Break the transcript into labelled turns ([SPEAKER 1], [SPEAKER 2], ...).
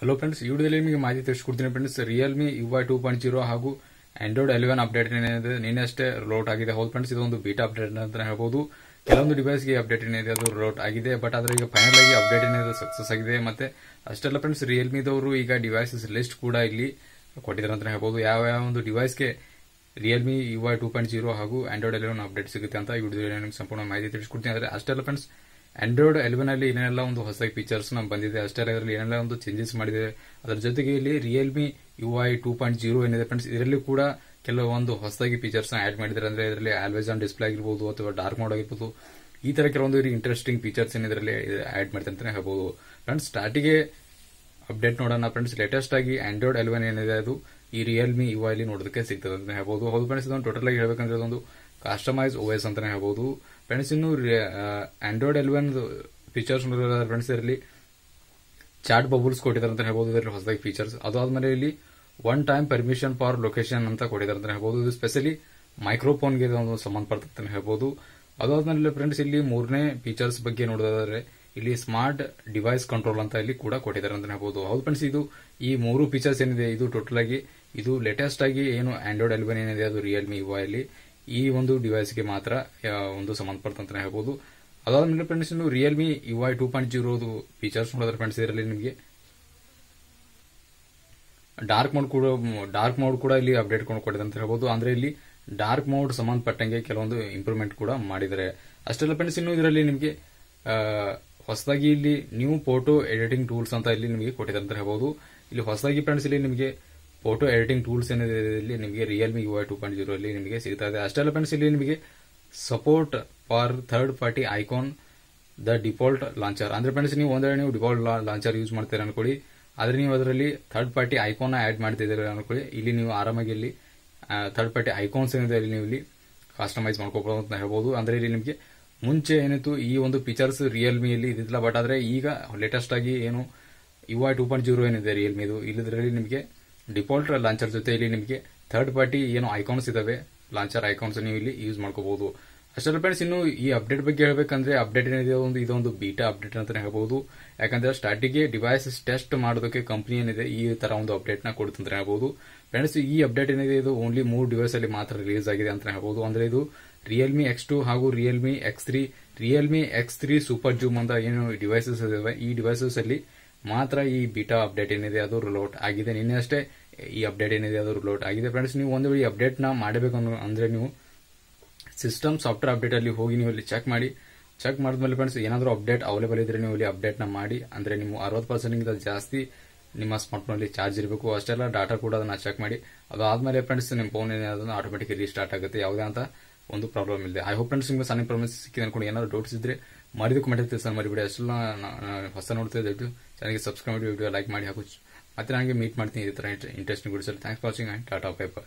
[SPEAKER 1] Hello friends ಈ ವಿಡಿಯೋದಲ್ಲಿ ನಿಮಗೆ ಮಾಹಿತಿ ತಿಳಿಸ್ಕೊಡ್ತೀನಿ friends Realme U I two point zero ಹಾಗೂ ಆಂಡ್ರಾಯ್ಡ್ ಎಲೆವೆನ್ ಅಪ್ಡೇಟ್ ಏನಿದೆ ನಿನ್ನಷ್ಟೇ ರೋಟ್ ಆಗಿದೆ. ಹೌದು ಫ್ರೆಂಡ್ಸ್ ಇದೊಂದು ಬೀಟಾ ಅಪ್ಡೇಟ್ ಅಂತ ಹೇಳ್ಬೋದು. ಕೆಲವೊಂದು ಡಿವೈಸ್ಗೆ ಅಪ್ಡೇಟ್ ಏನಿದೆ ಅದು ರೋಟ್ ಆಗಿದೆ. ಬಟ್ ಆದ್ರೆ ಈಗ ಫೈನಲ್ ಆಗಿ ಅಪ್ಡೇಟ್ ಏನಿದೆ ಸಕ್ಸಸ್ ಆಗಿದೆ. ಮತ್ತೆ ಅಷ್ಟೆಲ್ಲ ಫ್ರೆಂಡ್ಸ್ ರಿಯಲ್ಮಿದವರು ಈಗ ಡಿವೈಸಸ್ ಲಿಸ್ಟ್ ಕೂಡ ಇಲ್ಲಿ ಕೊಟ್ಟಿದ್ದಾರೆ ಅಂತ ಹೇಳ್ಬೋದು. ಯಾವ ಯಾವ ಒಂದು ಡಿವೈಸ್ಗೆ Realme U I two point zero ಹಾಗೂ ಆಂಡ್ರಾಯ್ಡ್ ಎಲೆವೆನ್ ಅಪ್ಡೇಟ್ ಸಿಗುತ್ತೆ ಅಂತ ಈ ವಿಡಿಯೋದಲ್ಲಿ ನಿಮ್ಗೆ ಸಂಪೂರ್ಣ ಮಾಹಿತಿ ತಿಳಿಸ್ಕೊಡ್ತೀನಿ. ಆದರೆ ಅಷ್ಟೆಲ್ಲ ಫ್ರೆಂಡ್ಸ್ ಆಂಡ್ರಾಯ್ಡ್ ಎಲೆವೆನ್ ಅಲ್ಲಿ ಏನೆಲ್ಲ ಒಂದು ಹೊಸ ಫೀಚರ್ಸ್ ನಮ್ಗೆ ಬಂದಿದೆ, ಅಷ್ಟೇ ಅದರಲ್ಲಿ ಏನೆಲ್ಲ ಒಂದು ಚೇಂಜಸ್ ಮಾಡಿದೆ, ಅದರ ಜೊತೆಗೆ ಇಲ್ಲಿ Realme U I two point zero ಏನಿದೆ ಫ್ರೆಂಡ್ಸ್ ಇದರಲ್ಲಿ ಕೂಡ ಕೆಲವೊಂದು ಹೊಸದಾಗಿ ಫೀಚರ್ಸ್ ಆಡ್ ಮಾಡಿದ್ದಾರೆ. ಅಂದ್ರೆ ಇದರಲ್ಲಿ ಆಲ್ವೇಸ್ ಆನ್ ಡಿಸ್ಪ್ಲೇ ಆಗಿರ್ಬೋದು ಅಥವಾ ಡಾರ್ಕ್ ಮೋಡ್ ಆಗಿರ್ಬೋದು. ಈ ತರ ಕೆಲವೊಂದು ಇಂಟ್ರೆಸ್ಟಿಂಗ್ ಫೀಚರ್ಸ್ ಏನಿದ್ರಲ್ಲಿ ಇದರಲ್ಲಿ ಆಡ್ ಮಾಡ್ತಾರೆ ಅಂತಾನೆ ಹೇಳ್ಬೋದು. ಫ್ರೆಂಡ್ಸ್ ಸ್ಟಾರ್ಟಿಗೆ ಅಪ್ಡೇಟ್ ನೋಡೋಣ ಫ್ರೆಂಡ್ಸ್ ಲೇಟೆಸ್ಟ್ ಆಗಿ ಆಂಡ್ರಾಯ್ಡ್ ಎಲೆವೆನ್ ಏನಿದೆ ಅದು ಈ ರಿಯಲ್ಮಿ ಯು ಅಲ್ಲಿ ನೋಡೋದಕ್ಕೆ ಸಿಗ್ತದೆ ಅಂತ ಹೇಳ್ಬೋದು. ಹೌದು ಫ್ರೆಂಡ್ಸ್ ಇದೊಂದು ಟೋಟಲ್ ಆಗಿ ಹೇಳ್ಬೇಕಂದ್ರೆ ಇದೊಂದು ಕಸ್ಟಮೈಸ್ ಓ ಎಸ್ ಅಂತಾನೆ ಹೇಳ್ಬೋದು. ಫ್ರೆಂಡ್ಸ್ ಇನ್ನು ಆಂಡ್ರಾಯ್ಡ್ ಎಲೆವೆನ್ ಫೀಚರ್ಸ್ ಫ್ರೆಂಡ್ಸ್ ಇರಲಿ ಚಾಟ್ ಬಬಲ್ಸ್ ಕೊಟ್ಟಿದ್ದಾರೆ ಅಂತ ಹೇಳ್ಬೋದು. ಇದರಲ್ಲಿ ಹೊಸದಾಗಿ ಫೀಚರ್ಸ್ ಅದಾದ್ಮೇಲೆ ಇಲ್ಲಿ one time permission for location ಅಂತ ಕೊಟ್ಟಿದ್ದಾರೆ ಅಂತ ಹೇಳ್ಬೋದು. ಇದು ಸ್ಪೆಷಲಿ ಮೈಕ್ರೋಫೋನ್ಗೆ ಒಂದು ಸಂಬಂಧಪಡ್ತಂತ ಹೇಳ್ಬೋದು. ಅದಾದ್ಮೇಲೆ ಫ್ರೆಂಡ್ಸ್ ಇಲ್ಲಿ ಮೂರನೇ ಫೀಚರ್ಸ್ ಬಗ್ಗೆ ನೋಡೋದಾದ್ರೆ ಇಲ್ಲಿ ಸ್ಮಾರ್ಟ್ ಡಿವೈಸ್ ಕಂಟ್ರೋಲ್ ಅಂತ ಇಲ್ಲಿ ಕೂಡ ಕೊಟ್ಟಿದ್ದಾರೆ ಅಂತ ಹೇಳ್ಬೋದು. ಹೌದು ಫ್ರೆಂಡ್ಸ್ ಇದು ಈ ಮೂರು ಫೀಚರ್ಸ್ ಏನಿದೆ, ಇದು ಟೋಟಲ್ ಆಗಿ, ಇದು ಲೇಟೆಸ್ಟ್ ಆಗಿ ಏನು ಆಂಡ್ರಾಯ್ಡ್ ಎಲೆವೆನ್ ಏನಿದೆ, ಅದು ರಿಯಲ್ಮಿ ಯುವ ಅಲ್ಲಿ. ಈ ಒಂದು ಡಿವೈಸ್ಗೆ ಮಾತ್ರ ಒಂದು ಸಂಬಂಧಪಟ್ಟಂತ ಹೇಳ್ಬೋದು. ಅದಾದ ಮೇಲೆ ಫ್ರೆಂಡ್ಸ್ ಇನ್ನು Realme U I two point ಜೀರೋದು features ನೋಡಿದ್ರೆ ಫ್ರೆಂಡ್ಸ್ ಇದರಲ್ಲಿ ನಿಮಗೆ ಡಾರ್ಕ್ ಮೋಡ್ ಕೂಡ ಡಾರ್ಕ್ ಮೋಡ್ ಕೂಡ ಇಲ್ಲಿ ಅಪ್ಡೇಟ್ ಕೊಟ್ಟಿದೆ ಅಂತ ಹೇಳ್ಬೋದು. ಅಂದ್ರೆ ಇಲ್ಲಿ ಡಾರ್ಕ್ ಮೋಡ್ ಸಂಬಂಧಪಟ್ಟಂಗೆ ಕೆಲವೊಂದು ಇಂಪ್ರೂವ್ಮೆಂಟ್ ಕೂಡ ಮಾಡಿದ್ದಾರೆ. ಅಷ್ಟೆಲ್ಲ ಫ್ರೆಂಡ್ಸ್ ಇನ್ನು ಇದರಲ್ಲಿ ನಿಮಗೆ ಹೊಸದಾಗಿ ಇಲ್ಲಿ ನ್ಯೂ ಫೋಟೋ ಎಡಿಟಿಂಗ್ ಟೂಲ್ಸ್ ಅಂತ ಇಲ್ಲಿ ನಿಮಗೆ ಕೊಟ್ಟಿದೆ ಅಂತ ಹೇಳ್ಬೋದು. ಇಲ್ಲಿ ಹೊಸದಾಗಿ ಫ್ರೆಂಡ್ಸ್ ಇಲ್ಲಿ ನಿಮಗೆ ಫೋಟೋ ಎಡಿಟಿಂಗ್ ಟೂಲ್ಸ್ ಏನಿದೆ ಇಲ್ಲಿ ನಿಮಗೆ Realme U I two point zero ಅಲ್ಲಿ ನಿಮಗೆ ಸಿಗ್ತಾ ಇದೆ ಅಷ್ಟೆಲ್ಲ ಫ್ರೆಂಡ್ಸ್ ಇಲ್ಲಿ ನಿಮಗೆ support for third party icon the default launcher ಅಂದ್ರೆ ಫ್ರೆಂಡ್ಸ್ ನೀವು ಒಂದೇ ನೀವು ಡಿಫಾಲ್ಟ್ ಲಾಂಚರ್ ಯೂಸ್ ಮಾಡ್ತೀರ ಅನ್ಕೊಳ್ಳಿ. ಆದ್ರೆ ನೀವು ಅದರಲ್ಲಿ ಥರ್ಡ್ ಪಾರ್ಟಿ ಐಕಾನ್ ಆಡ್ ಮಾಡ್ತಿದ್ದೀರಾ ಅನ್ಕೊಳ್ಳಿ. ಇಲ್ಲಿ ನೀವು ಆರಾಮಾಗಿ ಇಲ್ಲಿ ಥರ್ಡ್ ಪಾರ್ಟಿ ಐಕಾನ್ಸ್ ಏನಿದೆ ಇಲ್ಲಿ ನೀವು ಇಲ್ಲಿ ಕಸ್ಟಮೈಸ್ ಮಾಡ್ಕೋಬಹುದು ಅಂತ ಹೇಳ್ಬೋದು. ಅಂದ್ರೆ ಇಲ್ಲಿ ನಿಮಗೆ ಮುಂಚೆ ಏನಿತ್ತು, ಈ ಒಂದು ಫೀಚರ್ಸ್ ರಿಯಲ್ಮಿಯಲ್ಲಿ ಇದಿಲ್ಲ ಬಟ್ ಆದ್ರೆ ಈಗ ಲೇಟೆಸ್ಟ್ ಆಗಿ ಏನು U I two point zero ಏನಿದೆ ರಿಯಲ್ಮಿದು ಇಲ್ಲದರಲ್ಲಿ ನಿಮಗೆ ಡಿಫಾಲ್ಟ್ ಲಾಂಚರ್ ಜೊತೆ ಇಲ್ಲಿ ನಿಮಗೆ ಥರ್ಡ್ ಪಾರ್ಟಿ ಏನು ಐಕಾನ್ಸ್ ಇದಾವೆ. ಲಾಂಚರ್ ಐಕಾನ್ಸ್ ನೀವು ಇಲ್ಲಿ ಯೂಸ್ ಮಾಡ್ಕೋಬಹುದು. ಅಷ್ಟೆಲ್ಲ ಫ್ರೆಂಡ್ಸ್ ಇನ್ನು ಈ ಅಪ್ಡೇಟ್ ಬಗ್ಗೆ ಹೇಳಬೇಕಂದ್ರೆ ಅಪ್ಡೇಟ್ ಏನಿದೆ ಒಂದು, ಇದೊಂದು ಬೀಟಾ ಅಪ್ಡೇಟ್ ಅಂತಾನೆ ಹೇಳ್ಬಹುದು ಯಾಕಂದ್ರೆ ಸ್ಟಾರ್ಟಿಗೆ ಡಿವೈಸಸ್ ಟೆಸ್ಟ್ ಮಾಡೋದಕ್ಕೆ ಕಂಪನಿ ಏನಿದೆ ಈ ತರ ಒಂದು ಅಪ್ಡೇಟ್ನ ಕೊಡುತ್ತಂತ ಹೇಳ್ಬಹುದು ಫ್ರೆಂಡ್ಸ್ ಈ ಅಪ್ಡೇಟ್ ಏನಿದೆ, ಇದು ಓನ್ಲಿ ಮೂರು ಡಿವೈಸ್ ಅಲ್ಲಿ ಮಾತ್ರ ರಿಲೀಸ್ ಆಗಿದೆ ಅಂತ ಹೇಳ್ಬಹುದು ಅಂದ್ರೆ ಇದು ರಿಯಲ್ಮಿ ಎಕ್ಸ್ ಟು ಹಾಗೂ Realme X three Realme X three super zoom ಅಂತ ಏನು ಡಿವೈಸಸ್ ಇದಾವೆ. ಈ ಡಿವೈಸಸ್ ಅಲ್ಲಿ ಮಾತ್ರ ಈ ಬೀಟಾ ಅಪ್ಡೇಟ್ ಏನಿದೆ ಅದು ರೋಲ್ಔಟ್ ಆಗಿದೆ. ನಿನ್ನೆ ಅಷ್ಟೇ ಈ ಅಪ್ಡೇಟ್ ಏನಿದೆ ಅದು ರೋಲ್ಔಟ್ ಆಗಿದೆ. ಫ್ರೆಂಡ್ಸ್ ನೀವು ಒಂದು ವೇಳೆ ಅಪ್ಡೇಟ್ನ ಮಾಡಬೇಕು ಅಂದ್ರೆ ನೀವು ಸಿಸ್ಟಮ್ ಸಾಫ್ಟ್ವೇರ್ ಅಪ್ಡೇಟ್ ಅಲ್ಲಿ ಹೋಗಿ ನೀವು ಇಲ್ಲಿ ಚೆಕ್ ಮಾಡಿ. ಚೆಕ್ ಮಾಡಿದ್ಮೇಲೆ ಫ್ರೆಂಡ್ಸ್ ಏನಾದರೂ ಅಪ್ಡೇಟ್ ಅವೈಲೇಬಲ್ ಇದ್ರೆ ನೀವು ಇಲ್ಲಿ ಅಪ್ಡೇಟ್ನ ಮಾಡಿ. ಅಂದ್ರೆ ನಿಮ್ಮ ಅರವತ್ತು ಪರ್ಸೆಂಟ್ ಜಾಸ್ತಿ ನಿಮ್ಮ ಸ್ಮಾರ್ಟ್ ಫೋನ್ ಅಲ್ಲಿ ಚಾರ್ಜ್ ಇರಬೇಕು. ಅಷ್ಟೆಲ್ಲ ಡಾಟಾ ಕೂಡ ಅದನ್ನ ಚೆಕ್ ಮಾಡಿ. ಅದಾದ್ಮೇಲೆ ಫ್ರೆಂಡ್ಸ್ ನಿಮ್ಮ ಫೋನ್ ಏನಾದ್ರು ಆಟೋಮೆಟಿಕ್ ರೀಸ್ಟಾರ್ಟ್ ಆಗುತ್ತೆ. ಯಾವುದೇ ಅಂತ ಒಂದು ಪ್ರಾಬ್ಲಮ್ ಇದೆ ಐ ಹೋಪ್ ಫ್ರೆಂಡ್ಸ್ ನಿಮಗೆ ಸಣ್ಣ ಪ್ರಾಬ್ಲಮ್ ಸಿಕ್ಕಿದೆ ಅನ್ಕೊಂಡು. ಏನಾದ್ರು ಡೌಟ್ಸ್ ಇದ್ರೆ ಮಾಡಿದ ಕಮೆಂಟ್ ತಿಳಿಸ ಮರಿಬಿಡಿ. ಅಷ್ಟೆಲ್ಲ ಹೊಸ ನೋಡ್ತಾ ದಯವಿಟ್ಟು ಚಾನಲ್ಗೆ ಸಬ್ಸ್ಕ್ರೈಬ್ ಮಾಡಿ ವಿಡಿಯೋ ಲೈಕ್ ಮಾಡಿ ಹಾಗೂ ಮತ್ತೆ ನನಗೆ ಮೀಟ್ ಮಾಡ್ತೀನಿ. ಈ ಥರ interesting videos thanks for watching and tata paper